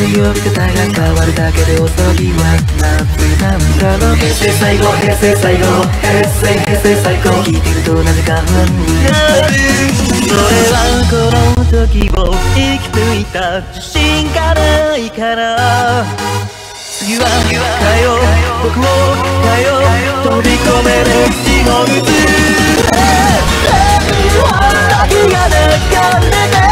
たが変わるだけで恐ろしいわ何なんだろう平成最後平成最後平成平成最高聞いてるとなぜか不安になるそれはこの時を生き抜いた自信がないから次は変え僕を変え飛び込める地獄 Let me が抜かんでた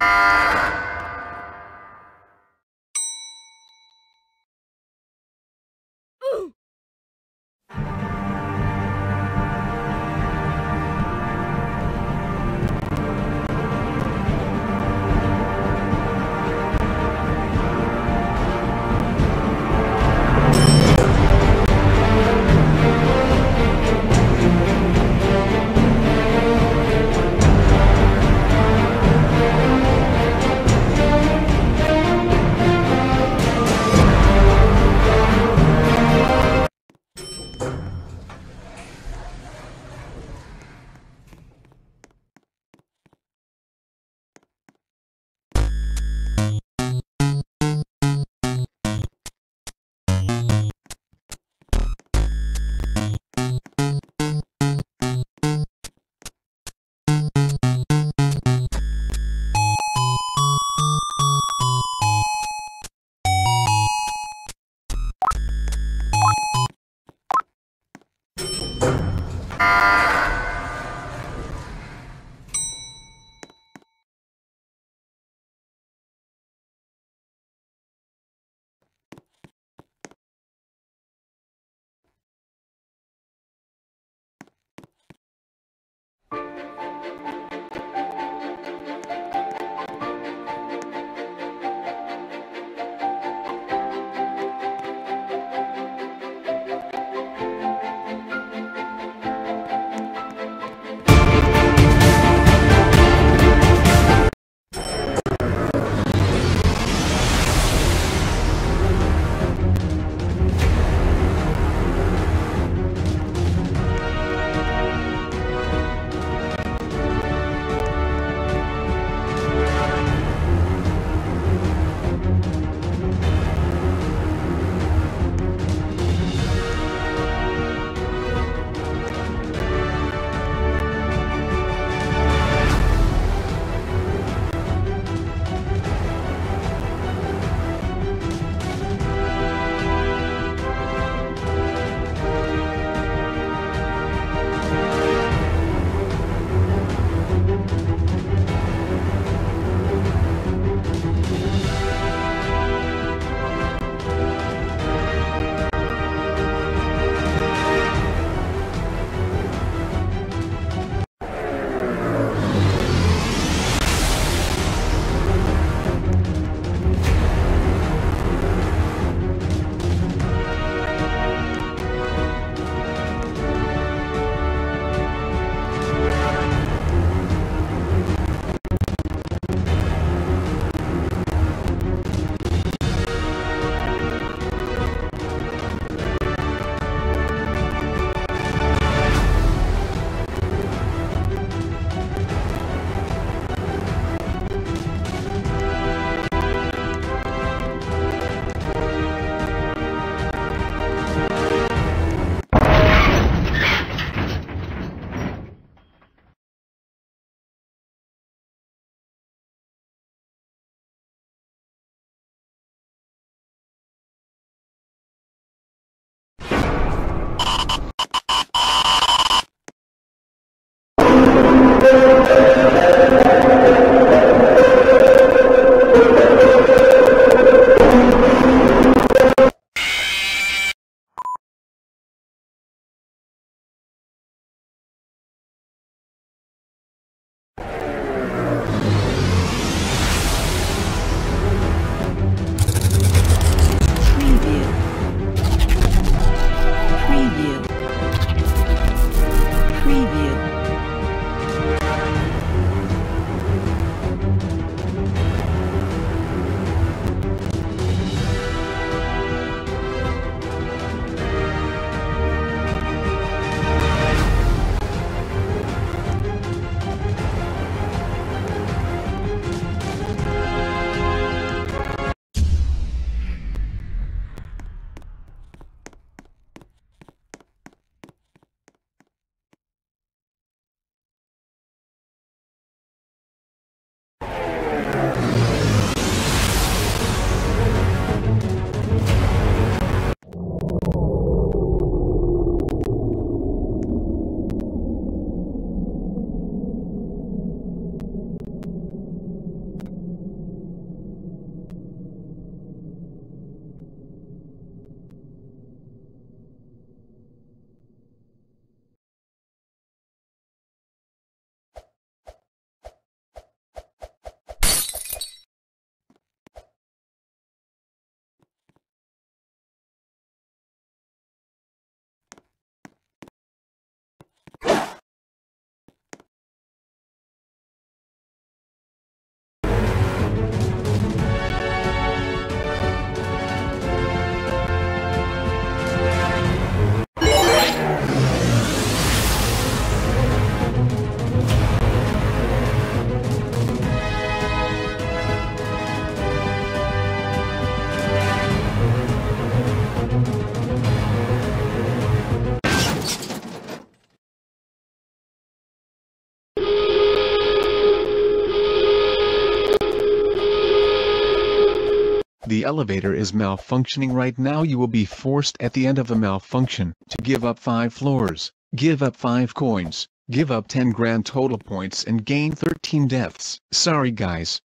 you Elevator is malfunctioning right now. You will be forced at the end of the malfunction to give up 5 floors, give up 5 coins, give up 10 grand total points and gain 13 deaths. Sorry guys.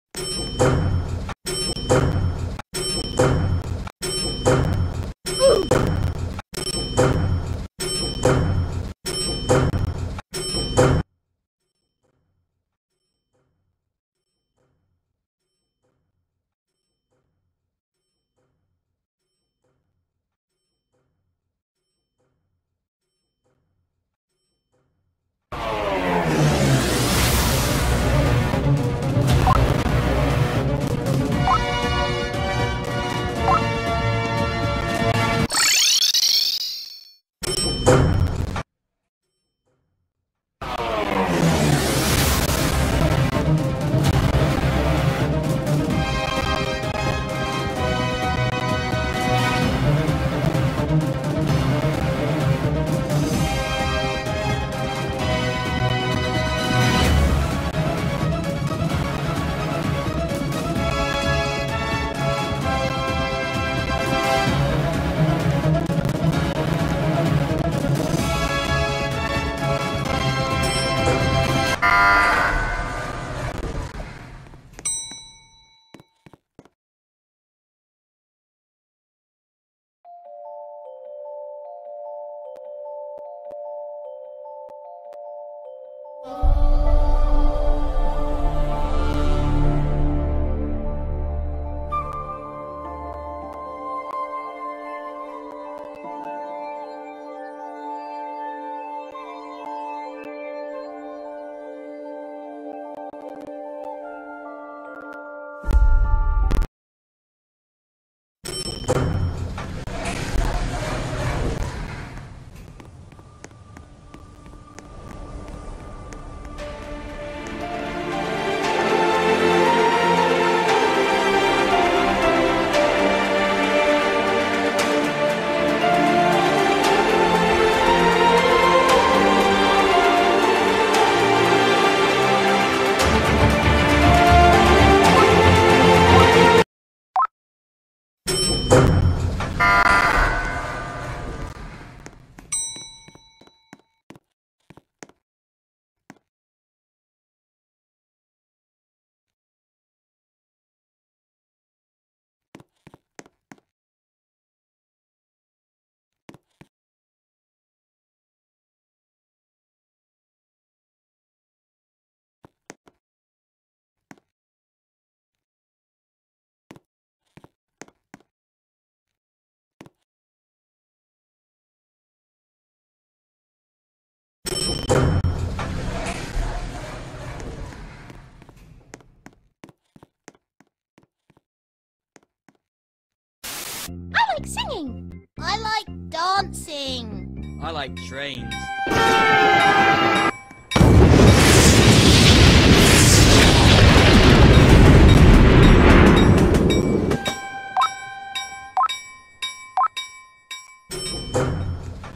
like singing. I like dancing. I like trains.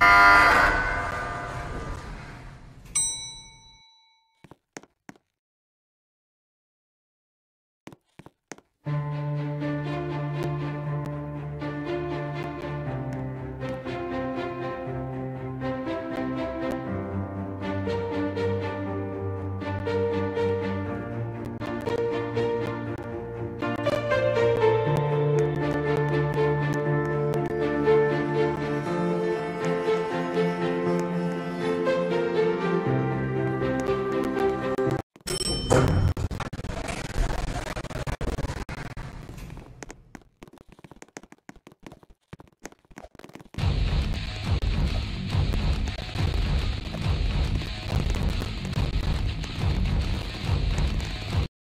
Ah!